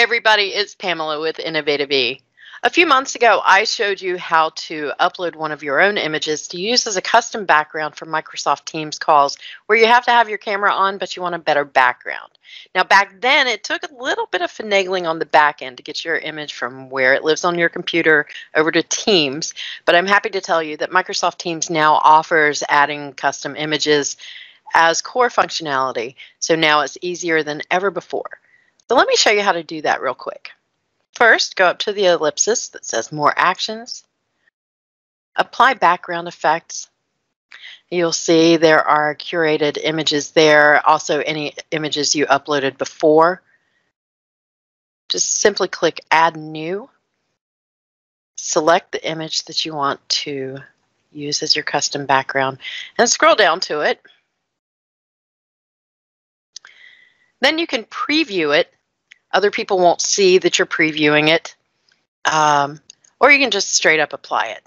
everybody, it's Pamela with Innovative E. A few months ago, I showed you how to upload one of your own images to use as a custom background for Microsoft Teams calls where you have to have your camera on, but you want a better background. Now, back then, it took a little bit of finagling on the back end to get your image from where it lives on your computer over to Teams, but I'm happy to tell you that Microsoft Teams now offers adding custom images as core functionality, so now it's easier than ever before. So let me show you how to do that real quick. First, go up to the ellipsis that says More Actions. Apply background effects. You'll see there are curated images there, also any images you uploaded before. Just simply click Add New. Select the image that you want to use as your custom background and scroll down to it. Then you can preview it other people won't see that you're previewing it. Um, or you can just straight up apply it.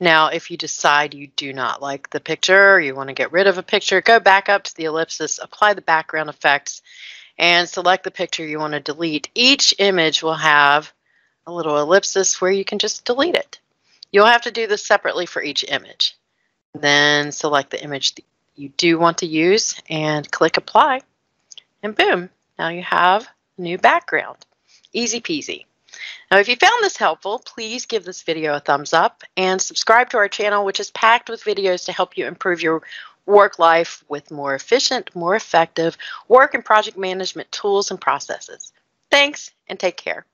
Now, if you decide you do not like the picture, you want to get rid of a picture, go back up to the ellipsis, apply the background effects, and select the picture you want to delete. Each image will have a little ellipsis where you can just delete it. You'll have to do this separately for each image. Then select the image that you do want to use and click apply. And boom, now you have new background. Easy peasy. Now, if you found this helpful, please give this video a thumbs up and subscribe to our channel, which is packed with videos to help you improve your work life with more efficient, more effective work and project management tools and processes. Thanks and take care.